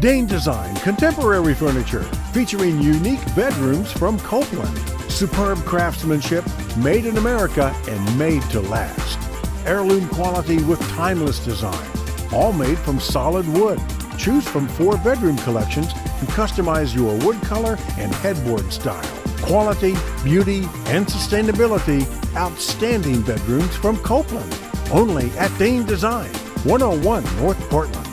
Dane Design Contemporary Furniture featuring unique bedrooms from Copeland. Superb craftsmanship, made in America and made to last. Heirloom quality with timeless design. All made from solid wood. Choose from four bedroom collections and customize your wood color and headboard style. Quality, beauty, and sustainability. Outstanding bedrooms from Copeland. Only at Dane Design, 101 North Portland.